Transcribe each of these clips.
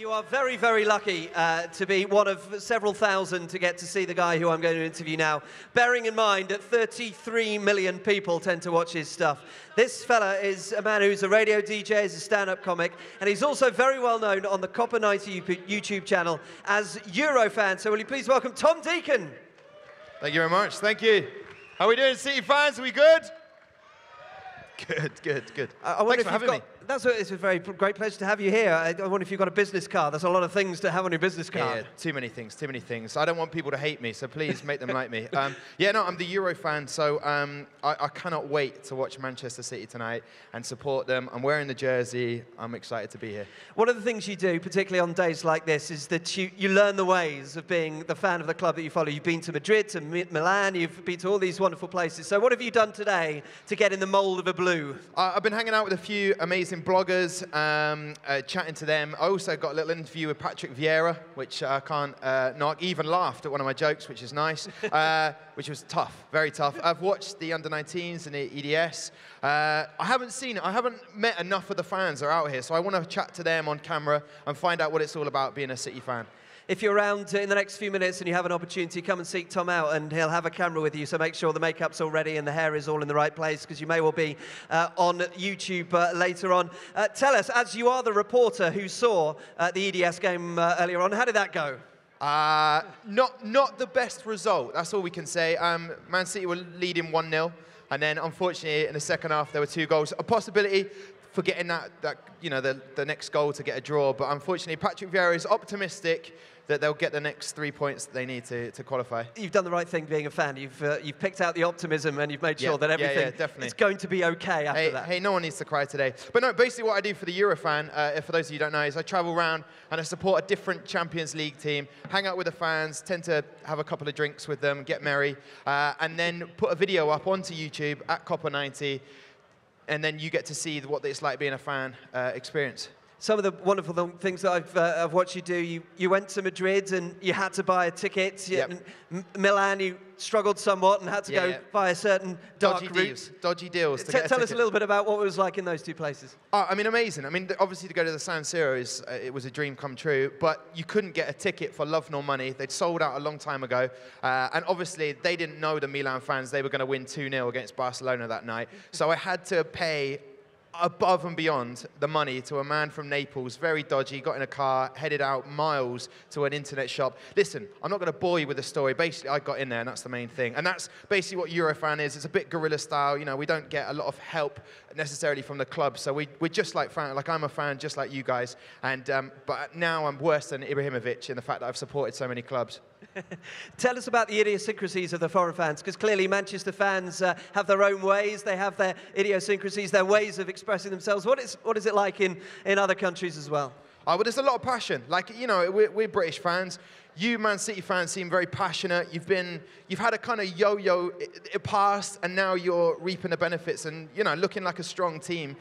You are very, very lucky uh, to be one of several thousand to get to see the guy who I'm going to interview now. Bearing in mind that 33 million people tend to watch his stuff. This fella is a man who's a radio DJ, is a stand-up comic, and he's also very well known on the Copa 90 YouTube channel as Eurofan. So will you please welcome Tom Deacon? Thank you very much. Thank you. How are we doing, City fans? Are we good? Good, good, good. I, I Thanks for having got, me. That's a, it's a very great pleasure to have you here. I, I wonder if you've got a business card. There's a lot of things to have on your business card. yeah, too many things, too many things. I don't want people to hate me, so please make them like me. Um, yeah, no, I'm the Euro fan, so um, I, I cannot wait to watch Manchester City tonight and support them. I'm wearing the jersey. I'm excited to be here. One of the things you do, particularly on days like this, is that you, you learn the ways of being the fan of the club that you follow. You've been to Madrid, to Mi- Milan, you've been to all these wonderful places. So, what have you done today to get in the mould of a blue? Uh, I've been hanging out with a few amazing bloggers, um, uh, chatting to them. I also got a little interview with Patrick Vieira, which I can't uh. Even laughed at one of my jokes, which is nice, uh, which was tough, very tough. I've watched the under 19s and the EDS. Uh, I haven't seen it. I haven't met enough of the fans that are out here, so I want to chat to them on camera and find out what it's all about being a City fan. If you're around in the next few minutes and you have an opportunity, come and seek Tom out, and he'll have a camera with you. So make sure the makeup's all ready and the hair is all in the right place, because you may well be uh, on YouTube uh, later on. Uh, tell us, as you are the reporter who saw uh, the EDS game uh, earlier on, how did that go? Uh, not, not the best result. That's all we can say. Um, Man City were leading 1 0. And then, unfortunately, in the second half, there were two goals. A possibility for getting that, that you know, the, the next goal to get a draw. But unfortunately, Patrick Vieira is optimistic that they'll get the next three points they need to, to qualify. You've done the right thing being a fan. You've, uh, you've picked out the optimism and you've made sure Yeah, that yeah, yeah, everything definitely. is going to be okay after Hey, that. hey, no one needs to cry today. But no, basically what I do for the Eurofan, uh, for those of you who don't know, is I travel around and I support a different Champions League team, hang out with the fans, tend to have a couple of drinks with them, get merry, uh, and then put a video up onto YouTube at Copa90, and then you get to see what it's like being a fan uh, experience. Some of the wonderful things that I've, uh, I've watched you do, you, you went to Madrid and you had to buy a ticket. You- Yep. M- Milan, you struggled somewhat and had to Yeah, go yeah. buy a certain dark Dodgy route. deals, dodgy deals. To T- tell us a little bit about what it was like in those two places. Oh, I mean, amazing. I mean, obviously to go to the San Siro is uh, it was a dream come true, but you couldn't get a ticket for love nor money. They'd sold out a long time ago, uh, and obviously they didn't know the Milan fans they were going to win 2-0 against Barcelona that night. So I had to pay above and beyond the money to a man from Naples, very dodgy, got in a car, headed out miles to an internet shop. Listen, I'm not going to bore you with the story. Basically, I got in there, and that's the main thing. And that's basically what Eurofan is. It's a bit guerrilla style. You know, we don't get a lot of help necessarily from the club, so we, we're just like fan, like I'm a fan, just like you guys. And um, but now I'm worse than Ibrahimovic in the fact that I've supported so many clubs. Tell us about the idiosyncrasies of the foreign fans, because clearly Manchester fans uh, have their own ways. They have their idiosyncrasies, their ways of expressing themselves. What is, what is it like in, in other countries as well? Oh, but there's a lot of passion. Like, you know, we're, we're British fans. You, Man City fans, seem very passionate. You've been, you've had a kind of yo-yo past, and now you're reaping the benefits and, you know, looking like a strong team.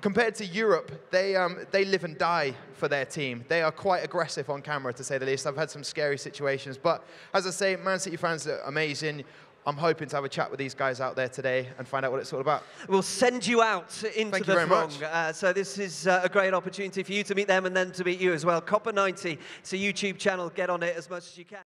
Compared to Europe, they, um, they live and die for their team. They are quite aggressive on camera, to say the least. I've had some scary situations. But as I say, Man City fans are amazing. I'm hoping to have a chat with these guys out there today and find out what it's all about. We'll send you out into Thank you the very throng. much. Uh, so this is uh, a great opportunity for you to meet them and then to meet you as well. Copa 90, it's a YouTube channel. Get on it as much as you can.